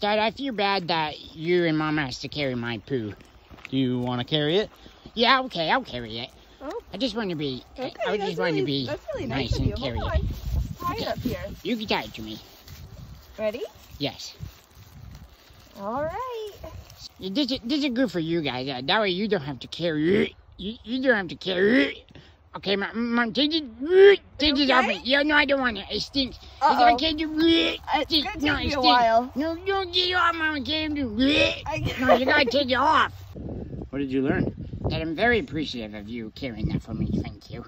Dad, I feel bad that you and Mama has to carry my poo. Do you want to carry it? Yeah, okay, I'll carry it. Oh. I just want to be, Okay, I, I that's just want really, to be really nice, nice, and carry Hold it. on. Tie it up here. You can tie it to me. Ready? Yes. All right. This is, this is good for you guys. Uh, that way you don't have to carry it. You, you don't have to carry it. Okay, mom, mom take it, take it off me. Yeah, no, I don't want it. It stinks. It's Uh-oh. okay to it. Uh, it's gonna No, take it me a stinks. while. No, don't get it off, mom. I can't do it. I- No, you gotta take it off. What did you learn? That I'm very appreciative of you caring that for me. Thank you.